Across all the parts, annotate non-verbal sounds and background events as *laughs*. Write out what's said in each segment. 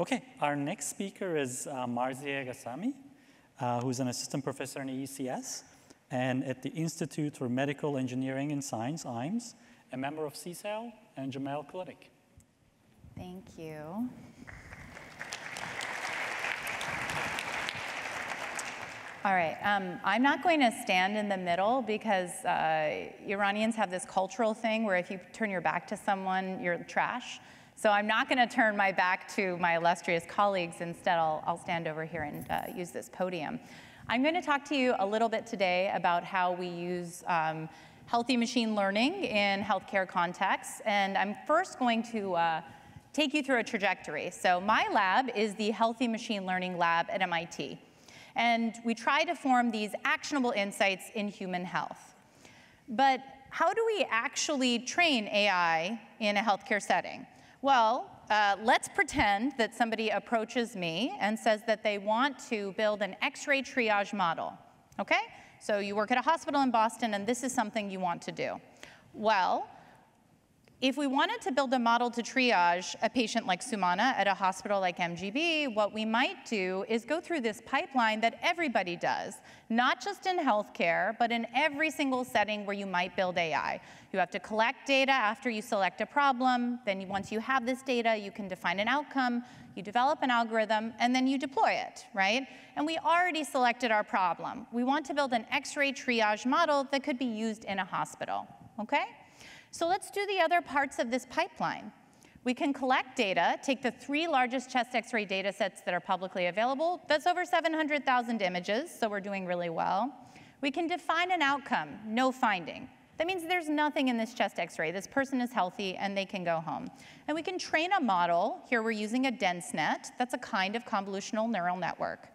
Okay, our next speaker is uh, Ghassemi, uh, who's an assistant professor in EECS and at the Institute for Medical Engineering and Science, IMES, a member of CSAIL and Jameel Clinic. Thank you. All right, um, I'm not going to stand in the middle because uh, Iranians have this cultural thing where if you turn your back to someone, you're trash. So I'm not going to turn my back to my illustrious colleagues. Instead, I'll, I'll stand over here and uh, use this podium. I'm going to talk to you a little bit today about how we use um, healthy machine learning in healthcare contexts. And I'm first going to uh, take you through a trajectory. So my lab is the Healthy Machine Learning Lab at MIT and we try to form these actionable insights in human health. But how do we actually train AI in a healthcare setting? Well, uh, let's pretend that somebody approaches me and says that they want to build an x-ray triage model, okay? So you work at a hospital in Boston and this is something you want to do. Well, if we wanted to build a model to triage a patient like Sumana at a hospital like MGB, what we might do is go through this pipeline that everybody does, not just in healthcare, but in every single setting where you might build AI. You have to collect data after you select a problem, then once you have this data, you can define an outcome, you develop an algorithm, and then you deploy it, right? And we already selected our problem. We want to build an X-ray triage model that could be used in a hospital, okay? So let's do the other parts of this pipeline. We can collect data, take the three largest chest x-ray data sets that are publicly available. That's over 700,000 images, so we're doing really well. We can define an outcome, no finding. That means there's nothing in this chest x-ray. This person is healthy and they can go home. And we can train a model. Here we're using a DenseNet. That's a kind of convolutional neural network.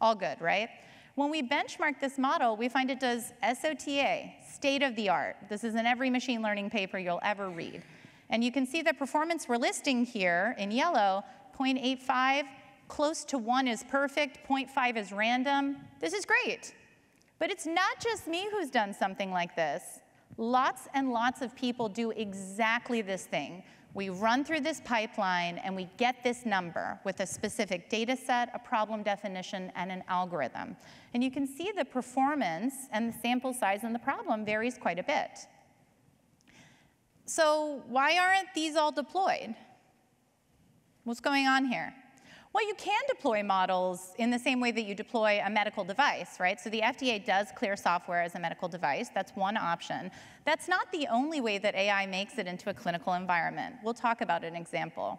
All good, right? When we benchmark this model, we find it does SOTA, state of the art. This is in every machine learning paper you'll ever read. And you can see the performance we're listing here in yellow, 0.85, close to one is perfect, 0.5 is random. This is great. But it's not just me who's done something like this. Lots and lots of people do exactly this thing. We run through this pipeline and we get this number with a specific data set, a problem definition, and an algorithm. And you can see the performance and the sample size and the problem varies quite a bit. So why aren't these all deployed? What's going on here? Well, you can deploy models in the same way that you deploy a medical device, right? So the FDA does clear software as a medical device. That's one option. That's not the only way that AI makes it into a clinical environment. We'll talk about an example.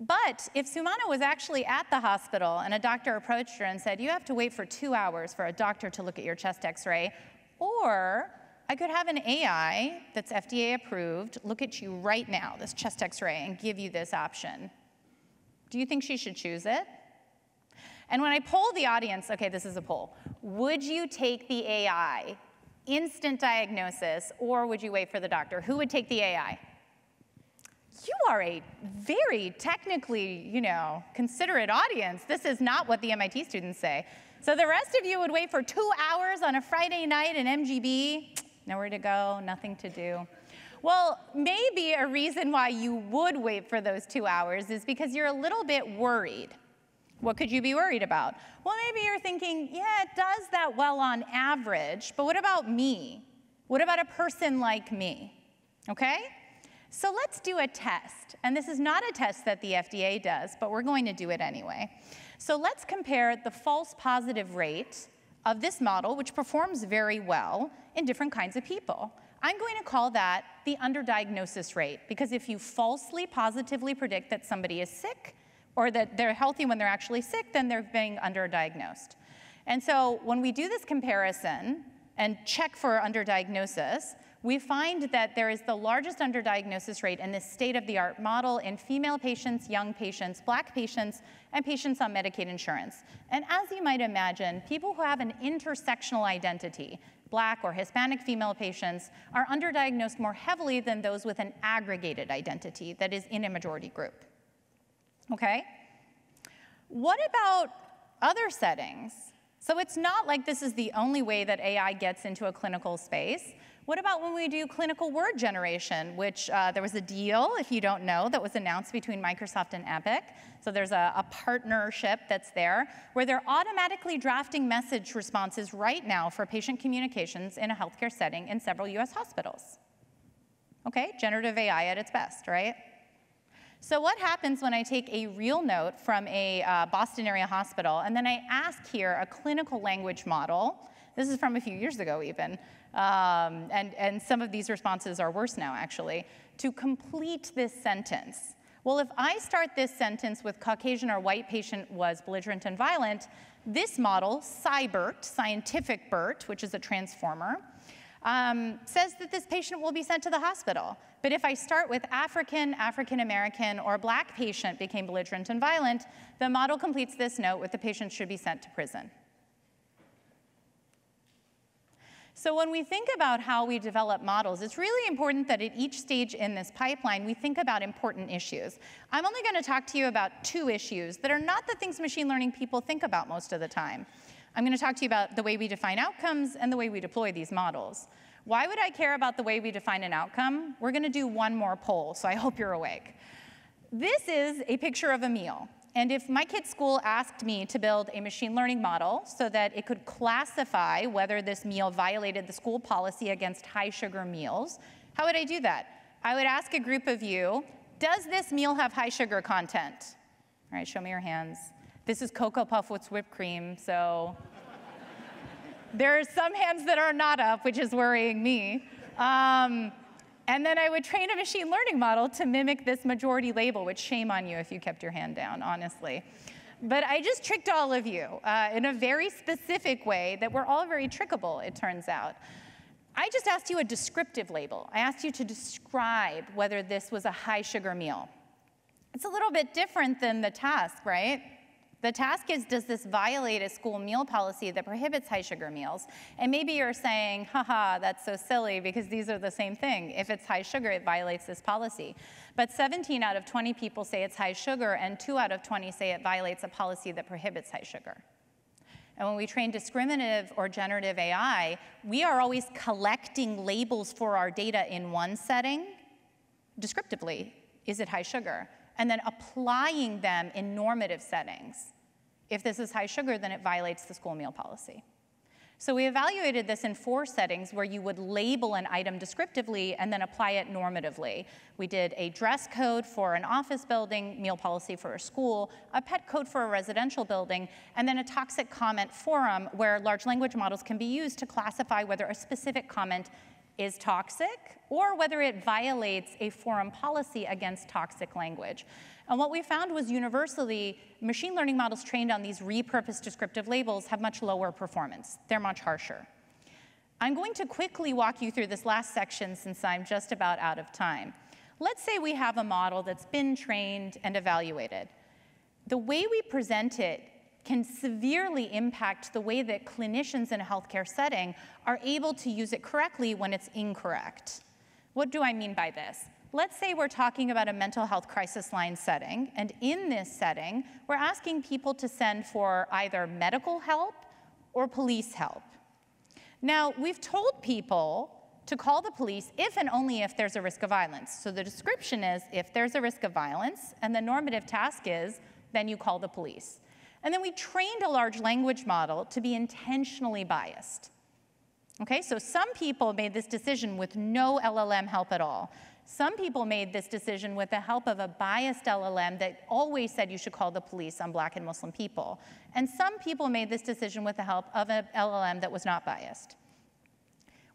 But if Sumana was actually at the hospital and a doctor approached her and said, you have to wait for two hours for a doctor to look at your chest x-ray, or I could have an AI that's FDA approved look at you right now, this chest x-ray, and give you this option. Do you think she should choose it? And when I poll the audience, okay, this is a poll, would you take the AI, instant diagnosis, or would you wait for the doctor? Who would take the AI? You are a very technically, you know, considerate audience. This is not what the MIT students say. So the rest of you would wait for two hours on a Friday night in MGB, nowhere to go, nothing to do. Well, maybe a reason why you would wait for those two hours is because you're a little bit worried. What could you be worried about? Well, maybe you're thinking, yeah, it does that well on average, but what about me? What about a person like me? Okay? So let's do a test. And this is not a test that the FDA does, but we're going to do it anyway. So let's compare the false positive rate of this model, which performs very well in different kinds of people. I'm going to call that the underdiagnosis rate, because if you falsely positively predict that somebody is sick or that they're healthy when they're actually sick, then they're being underdiagnosed. And so when we do this comparison and check for underdiagnosis, we find that there is the largest underdiagnosis rate in this state-of-the-art model in female patients, young patients, black patients, and patients on Medicaid insurance. And as you might imagine, people who have an intersectional identity, black or Hispanic female patients are underdiagnosed more heavily than those with an aggregated identity that is in a majority group. Okay? What about other settings? So it's not like this is the only way that AI gets into a clinical space. What about when we do clinical word generation, which uh, there was a deal, if you don't know, that was announced between Microsoft and Epic. So there's a, a partnership that's there where they're automatically drafting message responses right now for patient communications in a healthcare setting in several US hospitals. Okay, generative AI at its best, right? So what happens when I take a real note from a uh, Boston area hospital and then I ask here a clinical language model, this is from a few years ago even, um, and, and some of these responses are worse now, actually, to complete this sentence. Well, if I start this sentence with Caucasian or white patient was belligerent and violent, this model, SciBERT, Scientific BERT, which is a transformer, um, says that this patient will be sent to the hospital. But if I start with African, African American, or black patient became belligerent and violent, the model completes this note with the patient should be sent to prison. So when we think about how we develop models, it's really important that at each stage in this pipeline, we think about important issues. I'm only going to talk to you about two issues that are not the things machine learning people think about most of the time. I'm going to talk to you about the way we define outcomes and the way we deploy these models. Why would I care about the way we define an outcome? We're going to do one more poll, so I hope you're awake. This is a picture of a meal. And if my kid's school asked me to build a machine learning model so that it could classify whether this meal violated the school policy against high sugar meals, how would I do that? I would ask a group of you, does this meal have high sugar content? All right, show me your hands. This is Cocoa Puff with whipped cream, so *laughs* there are some hands that are not up, which is worrying me. Um, and then I would train a machine learning model to mimic this majority label, which shame on you if you kept your hand down, honestly. But I just tricked all of you uh, in a very specific way that we're all very trickable, it turns out. I just asked you a descriptive label. I asked you to describe whether this was a high sugar meal. It's a little bit different than the task, right? The task is, does this violate a school meal policy that prohibits high sugar meals? And maybe you're saying, haha, that's so silly because these are the same thing. If it's high sugar, it violates this policy. But 17 out of 20 people say it's high sugar, and 2 out of 20 say it violates a policy that prohibits high sugar. And when we train discriminative or generative AI, we are always collecting labels for our data in one setting, descriptively. Is it high sugar? And then applying them in normative settings. If this is high sugar, then it violates the school meal policy. So we evaluated this in four settings where you would label an item descriptively and then apply it normatively. We did a dress code for an office building, meal policy for a school, a pet code for a residential building, and then a toxic comment forum where large language models can be used to classify whether a specific comment is toxic or whether it violates a forum policy against toxic language. And what we found was universally, machine learning models trained on these repurposed descriptive labels have much lower performance. They're much harsher. I'm going to quickly walk you through this last section since I'm just about out of time. Let's say we have a model that's been trained and evaluated. The way we present it can severely impact the way that clinicians in a healthcare setting are able to use it correctly when it's incorrect. What do I mean by this? Let's say we're talking about a mental health crisis line setting, and in this setting, we're asking people to send for either medical help or police help. Now, we've told people to call the police if and only if there's a risk of violence. So the description is if there's a risk of violence, and the normative task is then you call the police. And then we trained a large language model to be intentionally biased. Okay, so some people made this decision with no LLM help at all. Some people made this decision with the help of a biased LLM that always said you should call the police on black and Muslim people. And some people made this decision with the help of an LLM that was not biased.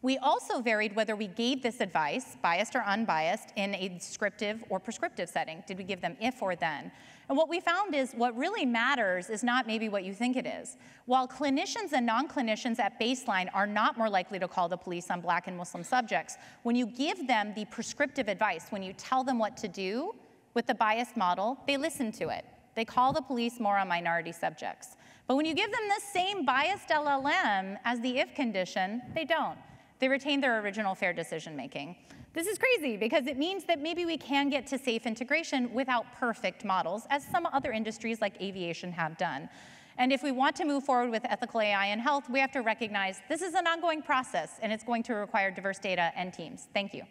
We also varied whether we gave this advice, biased or unbiased, in a descriptive or prescriptive setting. Did we give them if or then? And what we found is what really matters is not maybe what you think it is. While clinicians and non-clinicians at baseline are not more likely to call the police on black and Muslim subjects, when you give them the prescriptive advice, when you tell them what to do with the biased model, they listen to it. They call the police more on minority subjects. But when you give them the same biased LLM as the if condition, they don't. They retain their original fair decision making. This is crazy because it means that maybe we can get to safe integration without perfect models, as some other industries like aviation have done. And if we want to move forward with ethical AI in health, we have to recognize this is an ongoing process and it's going to require diverse data and teams. Thank you.